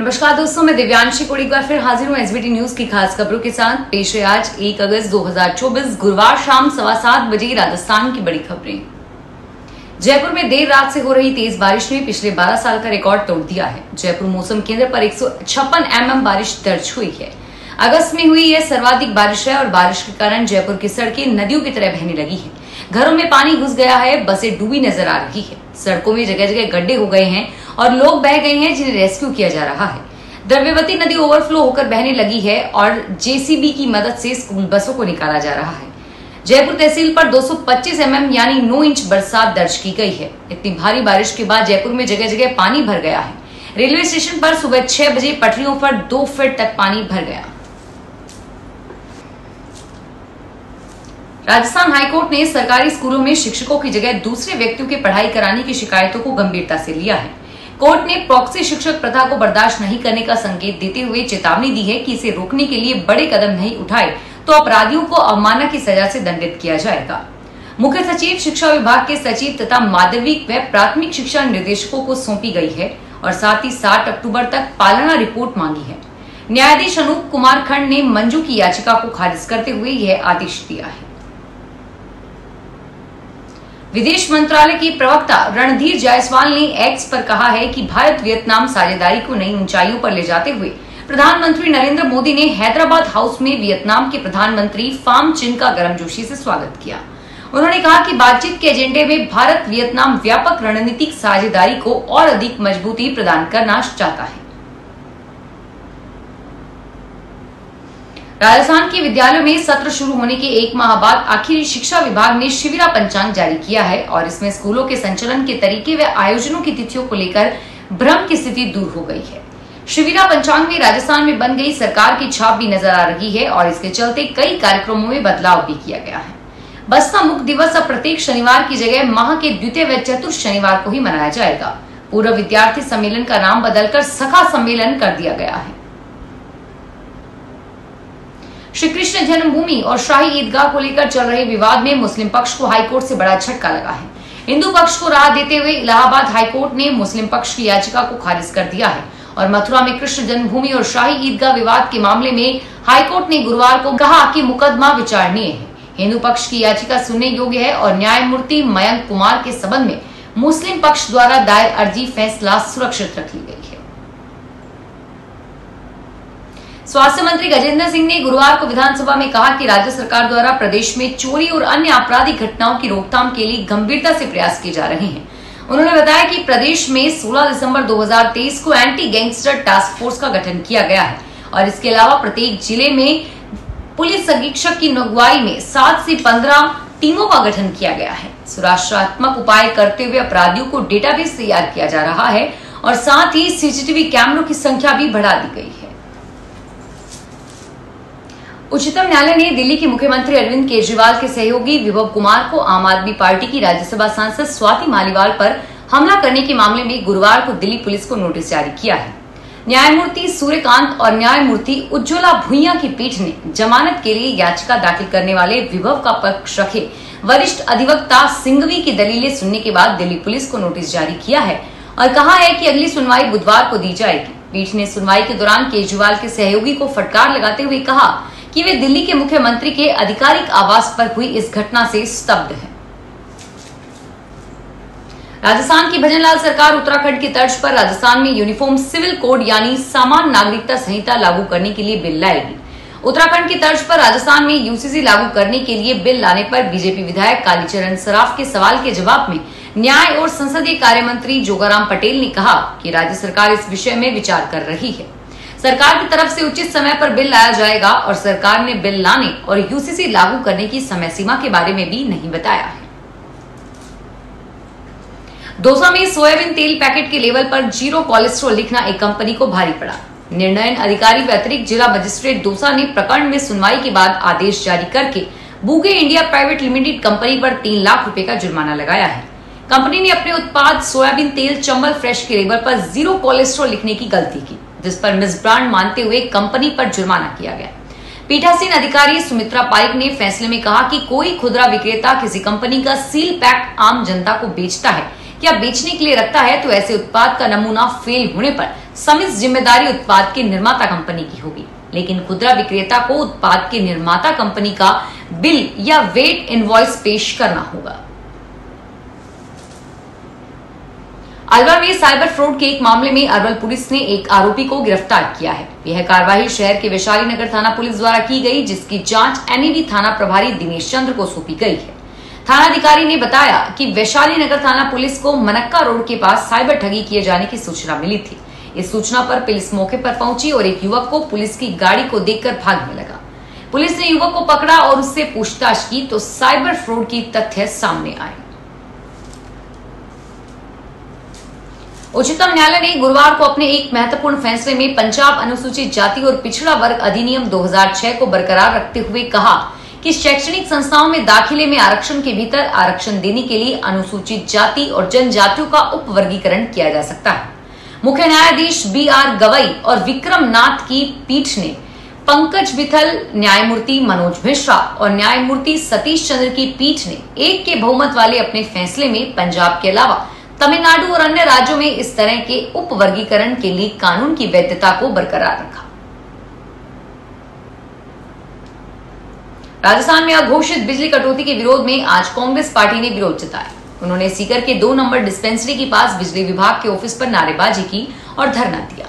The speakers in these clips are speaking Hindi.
नमस्कार दोस्तों, मैं दिव्यांशी कोड़ी एक बार फिर हाजिर हूँ एसबीटी न्यूज़ की खास खबरों के साथ। पेश है आज 1 अगस्त 2024 गुरुवार शाम सवा सात बजे राजस्थान की बड़ी खबरें। जयपुर में देर रात से हो रही तेज बारिश ने पिछले 12 साल का रिकॉर्ड तोड़ दिया है। जयपुर मौसम केंद्र पर एक एमएम बारिश दर्ज हुई है। अगस्त में हुई यह सर्वाधिक बारिश है और बारिश के कारण जयपुर की सड़कें नदियों की तरह बहने लगी है। घरों में पानी घुस गया है, बसें डूबी नज़र आ रही है। सड़कों में जगह जगह गड्ढे हो गए हैं और लोग बह गए हैं जिन्हें रेस्क्यू किया जा रहा है। द्रव्यवती नदी ओवरफ्लो होकर बहने लगी है और जेसीबी की मदद से स्कूल बसों को निकाला जा रहा है। जयपुर तहसील पर 225 एमएम, यानी 9 इंच बरसात दर्ज की गई है। इतनी भारी बारिश के बाद जयपुर में जगह जगह पानी भर गया है। रेलवे स्टेशन पर सुबह छह बजे पटरियों पर दो फीट तक पानी भर गया। राजस्थान हाईकोर्ट ने सरकारी स्कूलों में शिक्षकों की जगह दूसरे व्यक्तियों की पढ़ाई कराने की शिकायतों को गंभीरता से लिया है। कोर्ट ने प्रॉक्सी शिक्षक प्रथा को बर्दाश्त नहीं करने का संकेत देते हुए चेतावनी दी है कि इसे रोकने के लिए बड़े कदम नहीं उठाए तो अपराधियों को अवमानना की सजा से दंडित किया जाएगा। मुख्य सचिव, शिक्षा विभाग के सचिव तथा माध्यमिक व प्राथमिक शिक्षा निर्देशकों को सौंपी गई है और साथ ही साठ अक्टूबर तक पालना रिपोर्ट मांगी है। न्यायाधीश अनूप कुमार खंड ने मंजू की याचिका को खारिज करते हुए यह आदेश दिया है। विदेश मंत्रालय के प्रवक्ता रणधीर जायसवाल ने एक्स पर कहा है कि भारत वियतनाम साझेदारी को नई ऊंचाइयों पर ले जाते हुए प्रधानमंत्री नरेंद्र मोदी ने हैदराबाद हाउस में वियतनाम के प्रधानमंत्री फार्म चिन का गर्मजोशी से स्वागत किया। उन्होंने कहा कि बातचीत के एजेंडे में भारत वियतनाम व्यापक रणनीतिक साझेदारी को और अधिक मजबूती प्रदान करना चाहता है। राजस्थान के विद्यालयों में सत्र शुरू होने के एक माह बाद आखिरी शिक्षा विभाग ने शिविरा पंचांग जारी किया है और इसमें स्कूलों के संचालन के तरीके व आयोजनों की तिथियों को लेकर भ्रम की स्थिति दूर हो गई है। शिविरा पंचांग में राजस्थान में बन गई सरकार की छाप भी नज़र आ रही है और इसके चलते कई कार्यक्रमों में बदलाव भी किया गया है। बसपा मुक्त दिवस अब प्रत्येक शनिवार की जगह माह के द्वितीय व चतुर्थ शनिवार को ही मनाया जाएगा। पूर्व विद्यार्थी सम्मेलन का नाम बदलकर सखा सम्मेलन कर दिया गया है। श्री कृष्ण जन्मभूमि और शाही ईदगाह को लेकर चल रहे विवाद में मुस्लिम पक्ष को हाईकोर्ट से बड़ा झटका लगा है। हिंदू पक्ष को राहत देते हुए इलाहाबाद हाईकोर्ट ने मुस्लिम पक्ष की याचिका को खारिज कर दिया है और मथुरा में कृष्ण जन्मभूमि और शाही ईदगाह विवाद के मामले में हाईकोर्ट ने गुरुवार को कहा कि मुकदमा विचारणीय है। हिंदू पक्ष की याचिका सुनने योग्य है और न्यायमूर्ति मयंक कुमार के संबंध में मुस्लिम पक्ष द्वारा दायर अर्जी फैसला सुरक्षित रख ली गई है स्वास्थ्य मंत्री गजेंद्र सिंह ने गुरुवार को विधानसभा में कहा कि राज्य सरकार द्वारा प्रदेश में चोरी और अन्य आपराधिक घटनाओं की रोकथाम के लिए गंभीरता से प्रयास किए जा रहे हैं। उन्होंने बताया कि प्रदेश में 16 दिसंबर 2023 को एंटी गैंगस्टर टास्क फोर्स का गठन किया गया है और इसके अलावा प्रत्येक ज़िले में पुलिस अधीक्षक की अगुवाई में सात से पंद्रह टीमों का गठन किया गया है। सुरक्षात्मक उपाय करते हुए अपराधियों को डेटाबेस तैयार किया जा रहा है और साथ ही सीसीटीवी कैमरों की संख्या भी बढ़ा दी गई है। उच्चतम न्यायालय ने दिल्ली के मुख्यमंत्री अरविंद केजरीवाल के सहयोगी विभव कुमार को आम आदमी पार्टी की राज्यसभा सांसद स्वाति मालीवाल पर हमला करने के मामले में गुरुवार को दिल्ली पुलिस को नोटिस जारी किया है। न्यायमूर्ति सूर्यकांत और न्यायमूर्ति उज्ज्वला भुइया की पीठ ने जमानत के लिए याचिका दाखिल करने वाले विभव का पक्ष रखे वरिष्ठ अधिवक्ता सिंघवी की दलीलें सुनने के बाद दिल्ली पुलिस को नोटिस जारी किया है और कहा है कि अगली सुनवाई बुधवार को दी जाएगी। पीठ ने सुनवाई के दौरान केजरीवाल के सहयोगी को फटकार लगाते हुए कहा कि वे दिल्ली के मुख्यमंत्री के आधिकारिक आवास पर हुई इस घटना से स्तब्ध है। राजस्थान की भजनलाल सरकार उत्तराखंड की तर्ज पर राजस्थान में यूनिफॉर्म सिविल कोड यानी समान नागरिकता संहिता लागू करने के लिए बिल लाएगी। उत्तराखंड की तर्ज पर राजस्थान में यूसीसी लागू करने के लिए बिल लाने पर बीजेपी विधायक कालीचरण सराफ के सवाल के जवाब में न्याय और संसदीय कार्य मंत्री जोगाराम पटेल ने कहा कि राज्य सरकार इस विषय में विचार कर रही है। सरकार की तरफ़ से उचित समय पर बिल लाया जाएगा और सरकार ने बिल लाने और यूसीसी लागू करने की समय सीमा के बारे में भी नहीं बताया है। दौसा में सोयाबीन तेल पैकेट के लेवल पर ज़ीरो कोलेस्ट्रॉल लिखना एक कंपनी को भारी पड़ा। निर्णयन अधिकारी व अतिरिक्त जिला मजिस्ट्रेट दौसा ने प्रकरण में सुनवाई के बाद आदेश जारी करके बुगे इंडिया प्राइवेट लिमिटेड कंपनी पर तीन लाख रुपए का जुर्माना लगाया है। कंपनी ने अपने उत्पाद सोयाबीन तेल चंबल फ्रेश के लेवल पर ज़ीरो कोलेस्ट्रॉल लिखने की गलती की। जिस पर मिस ब्रांड मानते हुए कंपनी पर जुर्माना किया गया। पीठासीन अधिकारी सुमित्रा पाइक ने फैसले में कहा कि कोई खुदरा विक्रेता किसी कंपनी का सील पैक आम जनता को बेचता है या बेचने के लिए रखता है तो ऐसे उत्पाद का नमूना फेल होने पर समित ज़िम्मेदारी उत्पाद के निर्माता कंपनी की होगी। लेकिन खुदरा विक्रेता को उत्पाद के निर्माता कंपनी का बिल या वेट इनवॉइस पेश करना होगा। अलवर में साइबर फ्रॉड के एक मामले में अरवल पुलिस ने एक आरोपी को गिरफ़्तार किया है। यह कार्रवाई शहर के वैशाली नगर थाना पुलिस द्वारा की गई, जिसकी जाँच एनईडी थाना प्रभारी दिनेश चंद्र को सौंपी गई है। थानाधिकारी ने बताया कि वैशाली नगर थाना पुलिस को मनक्का रोड के पास साइबर ठगी किए जाने की सूचना मिली थी। इस सूचना पर पुलिस मौके पर पहुँची और एक युवक को पुलिस की गाड़ी को देखकर भागने लगा। पुलिस ने युवक को पकड़ा और उससे पूछताछ की तो साइबर फ्रॉड की तथ्य सामने आए उच्चतम न्यायालय ने गुरुवार को अपने एक महत्वपूर्ण फैसले में पंजाब अनुसूचित जाति और पिछड़ा वर्ग अधिनियम 2006 को बरकरार रखते हुए कहा कि शैक्षणिक संस्थाओं में दाखिले में आरक्षण के भीतर आरक्षण देने के लिए अनुसूचित जाति और जनजातियों का उप वर्गीकरण किया जा सकता है। मुख्य न्यायाधीश बी आर गवई और विक्रम नाथ की पीठ ने पंकज विथल न्यायमूर्ति मनोज मिश्रा और न्यायमूर्ति सतीश चंद्र की पीठ ने एक के बहुमत वाले अपने फैसले में पंजाब के अलावा तमिलनाडु और अन्य राज्यों में इस तरह के उप वर्गीकरण के लिए कानून की वैधता को बरकरार रखा। राजस्थान में अघोषित बिजली कटौती के विरोध में आज कांग्रेस पार्टी ने विरोध जताया। उन्होंने सीकर के दो नंबर डिस्पेंसरी के पास बिजली विभाग के ऑफ़िस पर नारेबाजी की और धरना दिया।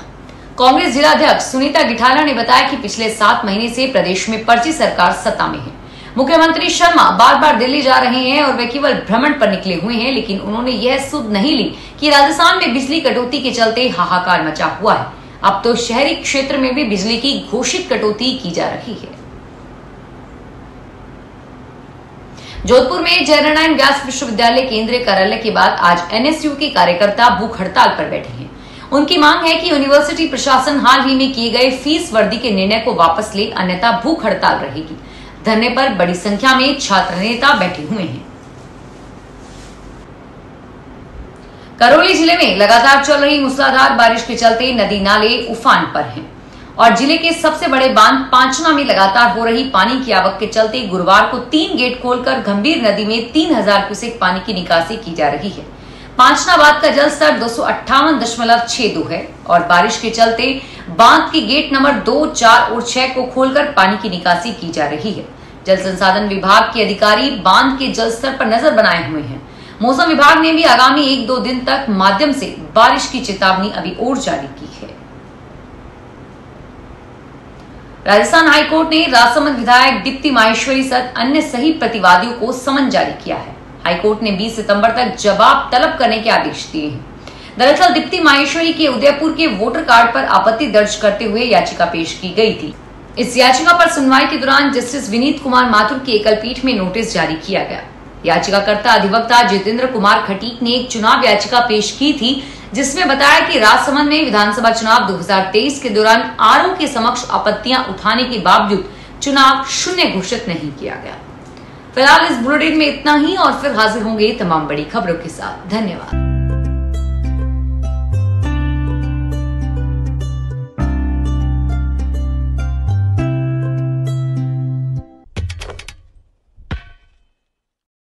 कांग्रेस जिलाध्यक्ष सुनीता गिठाना ने बताया कि पिछले सात महीने से प्रदेश में पर्ची सरकार सत्ता में है। मुख्यमंत्री शर्मा बार बार दिल्ली जा रहे हैं और वे केवल भ्रमण पर निकले हुए हैं, लेकिन उन्होंने यह सुध नहीं ली कि राजस्थान में बिजली कटौती के चलते हाहाकार मचा हुआ है। अब तो शहरी क्षेत्र में भी बिजली की घोषित कटौती की जा रही है। जोधपुर में जयनारायण व्यास विश्वविद्यालय केंद्रीय कार्यालय के बाद आज एनएसयू के कार्यकर्ता भूख हड़ताल पर बैठे हैं। उनकी मांग है कि यूनिवर्सिटी प्रशासन हाल ही में किए गए फ़ीस वर्दी के निर्णय को वापस ले, अन्यथा भूख हड़ताल रहेगी। धरने पर बड़ी संख्या में छात्र नेता बैठे हुए हैं करौली ज़िले में लगातार चल रही मूसलाधार बारिश के चलते नदी नाले उफान पर हैं। और ज़िले के सबसे बड़े बाँध पांचना में लगातार हो रही पानी की आवक के चलते गुरुवार को तीन गेट खोलकर गंभीर नदी में तीन हज़ार क्यूसेक पानी की निकासी की जा रही है पांचना बाँध का जल स्तर दो है और बारिश के चलते बाँध के गेट नंबर दो, चार और छह को खोलकर पानी की निकासी की जा रही है। जल संसाधन विभाग के अधिकारी बाँध के जल स्तर पर नज़र बनाए हुए हैं। मौसम विभाग ने भी आगामी एक दो दिन तक माध्यम से बारिश की चेतावनी अभी और जारी की है। राजस्थान हाईकोर्ट ने राजसमंद विधायक दीप्ति माहेश्वरी सहित अन्य सही प्रतिवादियों को समन जारी किया है। हाईकोर्ट ने 20 सितंबर तक जवाब तलब करने के आदेश दिए हैं। दरअसल दीप्ति माहेश्वरी के उदयपुर के वोटर कार्ड पर आपत्ति दर्ज करते हुए याचिका पेश की गई थी। इस याचिका पर सुनवाई के दौरान जस्टिस विनीत कुमार माथुर की एकल पीठ में नोटिस जारी किया गया। याचिकाकर्ता अधिवक्ता जितेंद्र कुमार खटीक ने एक चुनाव याचिका पेश की थी, जिसमें बताया कि राजसमंद में विधानसभा चुनाव 2023 के दौरान आरोप के समक्ष आपत्तियाँ उठाने के बावजूद चुनाव शून्य घोषित नहीं किया गया। फ़िलहाल इस बुलेटिन में इतना ही, और फिर हाजिर होंगे तमाम बड़ी खबरों के साथ। धन्यवाद।